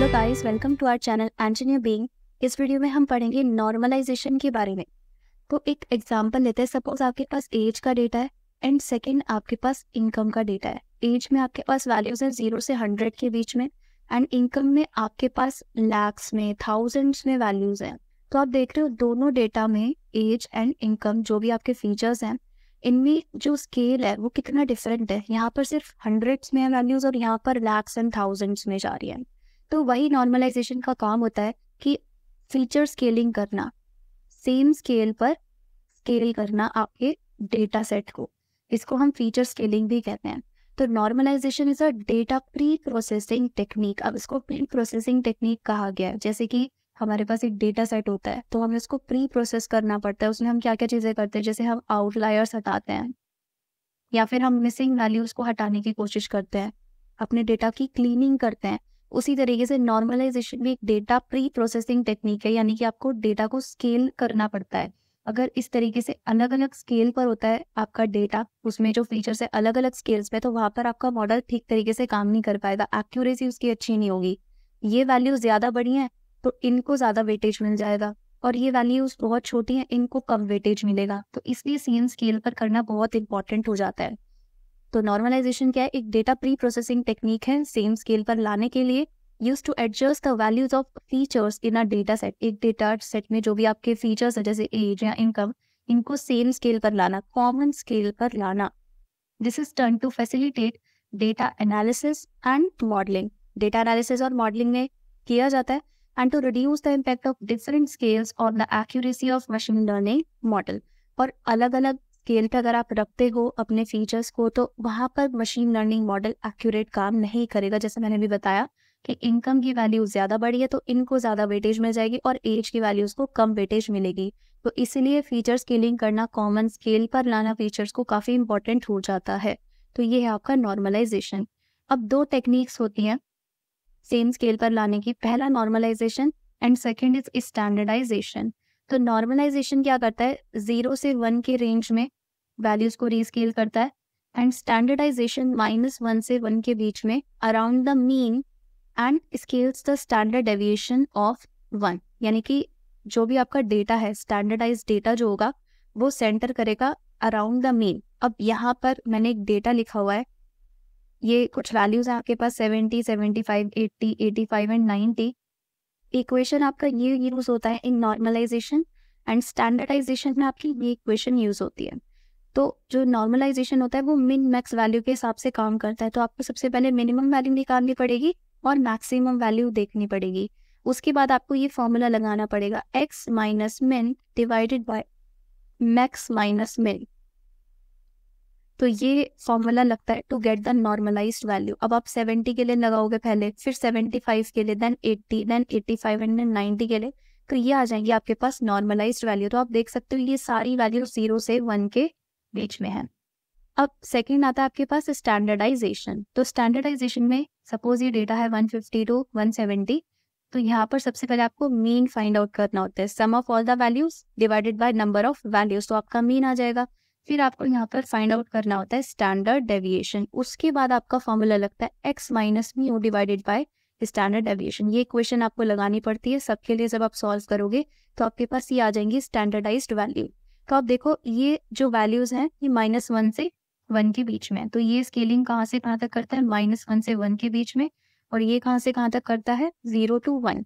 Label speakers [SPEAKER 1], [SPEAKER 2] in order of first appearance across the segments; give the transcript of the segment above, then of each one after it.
[SPEAKER 1] Hello guys welcome to our channel engineer being इस video में हम पढ़ेंगे नॉर्मलाइजेशन के बारे में। तो एक एग्जांपल लेते हैं। सपोज़ आपके पास एज का डेटा है एंड सेकंड आपके पास इनकम का डेटा है। एज में आपके पास वैल्यूज़ है ज़ीरो से हंड्रेड के बीच में एंड इनकम में आपके पास लैक्स में थाउजेंड्स में वैल्यूज़ हैं। तो आप देख रहे हो दोनों डेटा में एज एंड इनकम जो भी आपके फीचर्स हैं, इनमें जो स्केल है वो कितना डिफरेंट है। यहाँ पर सिर्फ़ हंड्रेड्स में है वैल्यूज़ और यहाँ पर लैक्स एंड थाउजेंड्स में जा रही है। तो वही नॉर्मलाइजेशन का काम होता है कि फीचर स्केलिंग करना सेम स्केल पर स्केल करना आपके डेटा सेट को। इसको हम फीचर स्केलिंग भी कहते हैं। तो normalisation is a data pre processing technique अब इसको प्री प्रोसेसिंग टेक्निक कहा गया है। जैसे कि हमारे पास एक डेटा सेट होता है तो हमें उसको प्री प्रोसेस करना पड़ता है। उसमें हम क्या क्या चीज़ें करते हैं? जैसे हम आउटलायर्स हटाते हैं, या फिर हम मिसिंग वैल्यूज़ को हटाने की कोशिश करते हैं, अपने डेटा की क्लीनिंग करते हैं। उसी तरीके से नॉर्मलाइजेशन भी एक डेटा प्री प्रोसेसिंग टेक्निक है, यानी कि आपको डेटा को स्केल करना पड़ता है। अगर इस तरीके से अलग अलग स्केल पर होता है आपका डेटा उसमें जो फीचर्स है अलग अलग स्केल्स पे तो वहाँ पर आपका मॉडल ठीक तरीके से काम नहीं कर पाएगा एक्यूरेसी उसकी अच्छी नहीं होगी। ये वैल्यू ज़्यादा बड़ी है तो इनको ज़्यादा वेटेज मिल जाएगा, और ये वैल्यूज़ बहुत छोटी हैं, इनको कम वेटेज मिलेगा। तो इसलिए सेम स्केल पर करना बहुत इंपॉर्टेंट हो जाता है। तो नॉर्मलाइजेशन क्या है? एक डेटा प्री प्रोसेसिंग टेक्निक है सेम स्केल पर लाने के लिए use to adjust the values of features in a data set एक डेटा सेट में जो भी आपके फीचर्स है, जैसे एज या इनकम इनको सेम स्केल पर लाना कॉमन स्केल पर लाना। This is turn to facilitate data analysis and modelling data analysis और मॉडलिंग में किया जाता है and to reduce the impact of different scales on the accuracy of machine learning model और अलग अलग स्केल पे अगर आप रखते हो अपने फीचर्स को तो वहाँ पर मशीन लर्निंग मॉडल एक्यूरेट काम नहीं करेगा। जैसे मैंने भी बताया कि इनकम की वैल्यू ज़्यादा बढ़ी है तो इनको ज़्यादा वेटेज मिल जाएगी और एज की वैल्यूज़ को कम वेटेज मिलेगी। तो इसीलिए फीचर स्केलिंग करना कॉमन स्केल पर लाना फीचर्स को काफ़ी इंपॉर्टेंट हो जाता है। तो ये है आपका नॉर्मलाइजेशन अब दो टेक्निक्स होती हैं सेम स्केल पर लाने की। पहला normalisation and second is standardisation तो नॉर्मलाइजेशन क्या करता है? ज़ीरो से वन के रेंज में वैल्यूज़ को रीस्केल करता है एंड स्टैंडर्डाइजेशन माइनस वन से वन के बीच में around the mean and scales the standard deviation of one यानी कि जो भी आपका डेटा है स्टैंडर्डाइज डेटा जो होगा, वो सेंटर करेगा अराउंड द मीन अब यहाँ पर मैंने एक डेटा लिखा हुआ है। ये कुछ वैल्यूज़ है आपके पास seventy seventy five eighty eighty five and ninety equation आपका ये यूज़ होता है इन नॉर्मलाइजेशन एंड स्टैंडर्डाइजेशन में आपकी ये इक्वेशन यूज़ होती है। तो जो नॉर्मलाइजेशन होता है वो मिन मैक्स वैल्यू के हिसाब से काम करता है। तो आपको सबसे पहले मिनिमम वैल्यू निकालनी पड़ेगी और मैक्सिमम वैल्यू देखनी पड़ेगी। उसके बाद आपको ये फॉर्मूला लगाना पड़ेगा X minus min divided by max minus min तो ये फॉर्मूला लगता है to get the normalise value अब आप 70 के लिए लगाओगे पहले, फिर 75 के लिए देन 80 देन 85 एंड देन 90 के लिए तो ये आ जाएँगे आपके पास नॉर्मलाइज वैल्यू तो आप देख सकते हो ये सारी वैल्यू ज़ीरो से वन के बीच में है। अब सेकेंड आता है आपके पास स्टैंडर्डाइजेशन तो स्टैंडर्डाइजेशन में सपोज़ ये डेटा है 150 टू 170 तो यहाँ पर सबसे पहले आपको मीन फाइंड आउट करना होता है। Sum of all the values divided by number of values तो आपका मीन आ जाएगा। फिर आपको यहाँ पर फाइंड आउट करना होता है स्टैंडर्ड डेविएशन उसके बाद आपका फॉर्मूला लगता है X minus mean divided by standard deviation ये क्वेश्चन आपको लगानी पड़ती है, सबके लिए जब आप सॉल्व करोगे तो आपके पास ये आ जाएँगी स्टैंडर्डाइज वैल्यू तो आप देखो, ये जो वैल्यूज़ हैं, ये माइनस वन से वन के बीच में तो ये स्केलिंग कहाँ से कहाँ तक करता है? माइनस वन से वन के बीच में और ये कहाँ से कहाँ तक करता है? Zero to one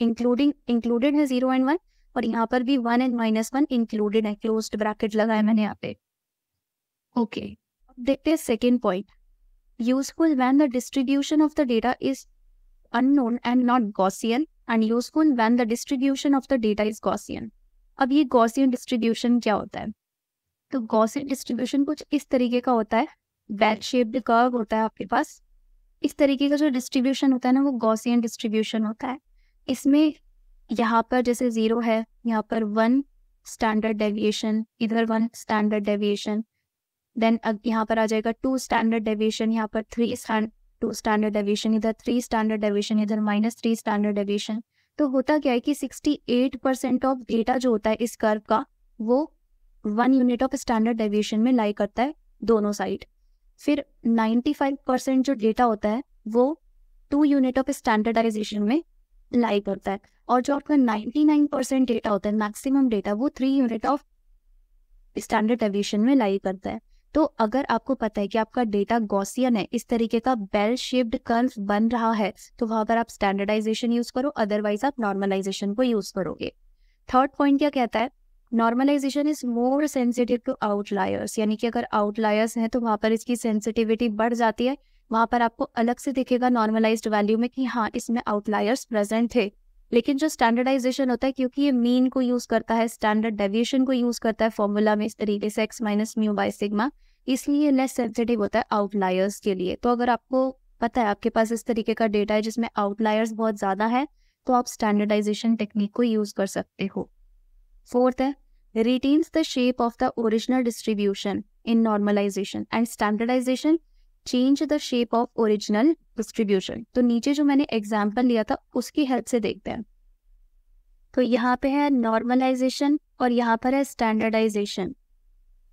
[SPEAKER 1] including included है ज़ीरो एंड वन और यहाँ पर भी one and minus one included है क्लोज ब्रैकेट लगाया मैंने यहाँ पे। Okay okay. देखते हैं second point useful when the distribution of the data is unknown and not Gaussian and useful when the distribution of the data is Gaussian अब ये Gaussian distribution क्या होता है? तो गॉसियन डिस्ट्रीब्यूशन कुछ इस तरीके का होता है। बैल शेप्ड कर्व होता है आपके पास। इस तरीके का जो डिस्ट्रीब्यूशन होता है ना वो गॉसियन डिस्ट्रीब्यूशन होता है। इसमें यहाँ पर जैसे ज़ीरो है, यहाँ पर वन स्टैंडर्ड डेविएशन इधर वन स्टैंडर्ड डेविएशन देन यहाँ पर आ जाएगा टू स्टैंडर्ड डेविएशन यहाँ पर थ्री टू स्टैंडर्ड डेविएशन इधर थ्री स्टैंडर्ड डेविएशन इधर माइनस थ्री स्टैंडर्ड डेविएशन तो होता क्या है कि sixty eight percent of data जो होता है इस कर्व का, वो one unit of standard deviation में लाई करता है दोनों साइड फिर नाइन्टी फाइव परसेंट जो डेटा होता है, वो टू यूनिट ऑफ़ स्टैंडर्डाइजेशन में लाई करता है। और जो आपका 99 परसेंट डेटा होता है मैक्सिमम डेटा वो three unit of standard deviation में लाई करता है। तो अगर आपको पता है कि आपका डेटा गॉसियन है, इस तरीके का बेल शेप्ड कर्व बन रहा है तो वहाँ पर आप स्टैंडर्डाइजेशन यूज़ करो अदरवाइज़ आप नॉर्मलाइजेशन को यूज़ करोगे। थर्ड पॉइंट क्या कहता है? Normalization is more sensitive to outliers यानी कि अगर आउटलायर्स हैं तो वहाँ पर इसकी सेंसिटिविटी बढ़ जाती है वहाँ पर आपको अलग से दिखेगा नॉर्मलाइज्ड वैल्यू में कि हाँ इसमें आउटलायर्स प्रेजेंट थे। लेकिन जो स्टैंडर्डाइजेशन होता है, क्योंकि ये मीन को यूज़ करता है स्टैंडर्ड डेविएशन को यूज़ करता है फॉर्मूला में इस तरीके से X minus mu by sigma इसलिए लेस सेंसिटिव होता है आउटलायर्स के लिए। तो अगर आपको पता है, आपके पास इस तरीके का डेटा है जिसमें आउटलायर्स बहुत ज़्यादा है तो आप स्टैंडर्डाइजेशन टेक्निक को यूज़ कर सकते हो। फोर्थ है, retains the shape of the original distribution in normalization and standardization change the shape of original distribution तो नीचे जो मैंने एग्ज़ाम्पल लिया था, उसकी हेल्प से देखते हैं। तो यहाँ पे है नॉर्मलाइजेशन और यहाँ पर है स्टैंडर्डाइजेशन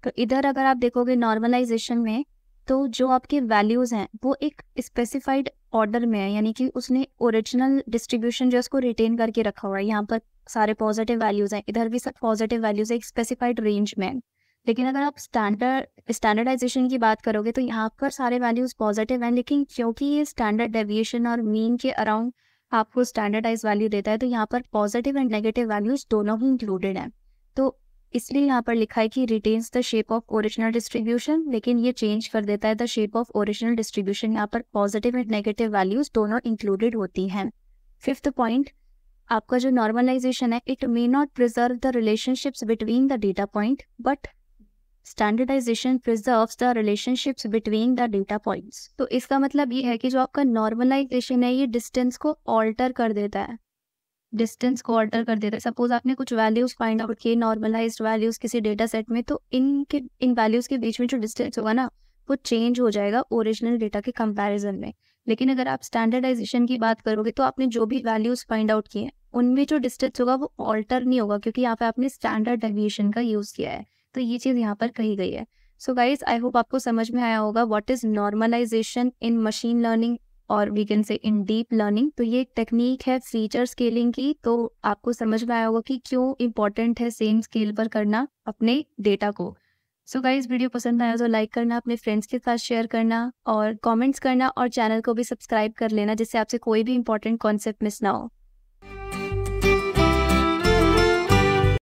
[SPEAKER 1] तो इधर अगर आप देखोगे नॉर्मलाइजेशन में तो जो आपके वैल्यूज़ हैं, वो एक स्पेसिफाइड ऑर्डर में है, यानी कि उसने ओरिजिनल डिस्ट्रीब्यूशन जो उसको रिटेन करके रखा हुआ है। यहाँ पर सारे पॉजिटिव वैल्यूज़ हैं, इधर भी सब पॉजिटिव वैल्यूज़ है, एक स्पेसिफाइड रेंज में लेकिन अगर आप स्टैंडर्ड स्टैंडर्डाइजेशन की बात करोगे तो यहाँ पर सारे वैल्यूज़ पॉजिटिव हैं, लेकिन क्योंकि ये स्टैंडर्ड डेविएशन और मीन के अराउंड आपको स्टैंडर्डाइज वैल्यू देता है तो यहाँ पर पॉजिटिव एंड नेगेटिव वैल्यूज़ दोनों ही इंक्लूडेड हैं। तो इसलिए यहाँ पर लिखा है कि retains the shape of original distribution लेकिन ये चेंज कर देता है the shape of original distribution यहाँ पर पॉजिटिव एंड नेगेटिव वैल्यूज़ दोनों इंक्लूडेड होती हैं। फिफ्थ पॉइंट आपका जो नॉर्मलाइजेशन है it may not preserve the relationships between the data point but standardization preserve the relationships between the data points तो इसका मतलब ये है कि जो आपका नॉर्मलाइजेशन है, ये डिस्टेंस को ऑल्टर कर देता है। डिस्टेंस को ऑल्टर कर देता है। सपोज़ आपने कुछ वैल्यूज़ फाइंड आउट किए नॉर्मलाइज वैल्यूज़ किसी डेटा सेट में तो इनके, इन वैल्यूज़ के बीच में जो डिस्टेंस होगा ना, वो चेंज हो जाएगा ओरिजिनल डेटा के कंपैरिजन में। लेकिन अगर आप स्टैंडर्डाइजेशन की बात करोगे तो आपने जो भी वैल्यूज़ फाइंड आउट किए, उनमें जो डिस्टेंस होगा, वो ऑल्टर नहीं होगा, क्योंकि यहाँ पे आपने स्टैंडर्ड डेविएशन का यूज़ किया है। तो ये चीज़ यहाँ पर कही गई है। सो गाइज़ आई होप आपको समझ में आया होगा what is normalization in machine learning और we can say in deep learning तो ये एक टेक्निक है फीचर स्केलिंग की तो आपको समझ में आया होगा कि क्यों इंपॉर्टेंट है सेम स्केल पर करना अपने डेटा को। सो गाइज़ वीडियो पसंद आया तो लाइक करना, अपने फ्रेंड्स के साथ शेयर करना और कमेंट्स करना और चैनल को भी सब्सक्राइब कर लेना जिससे आपसे कोई भी इंपॉर्टेंट कॉन्सेप्ट मिस ना हो।